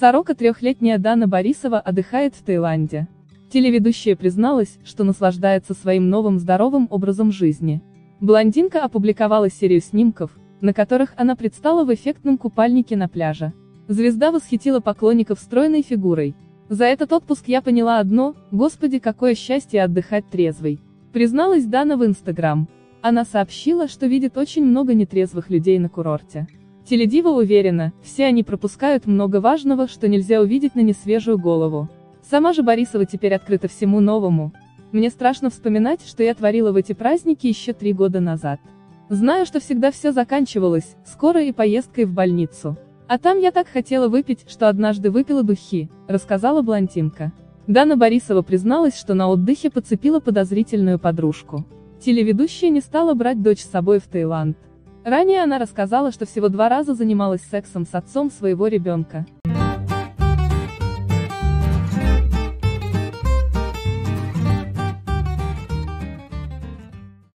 Сорока трехлетняя Дана Борисова отдыхает в Таиланде. Телеведущая призналась, что наслаждается своим новым здоровым образом жизни. Блондинка опубликовала серию снимков, на которых она предстала в эффектном купальнике на пляже. Звезда восхитила поклонников стройной фигурой. За этот отпуск я поняла одно, господи, какое счастье отдыхать трезвой. Призналась Дана в Инстаграм. Она сообщила, что видит очень много нетрезвых людей на курорте. Теледива уверена, все они пропускают много важного, что нельзя увидеть на несвежую голову. Сама же Борисова теперь открыта всему новому. Мне страшно вспоминать, что я творила в эти праздники еще три года назад. Знаю, что всегда все заканчивалось, скоро и поездкой в больницу. А там я так хотела выпить, что однажды выпила духи, рассказала блондинка. Дана Борисова призналась, что на отдыхе подцепила подозрительную подружку. Телеведущая не стала брать дочь с собой в Таиланд. Ранее она рассказала, что всего два раза занималась сексом с отцом своего ребенка.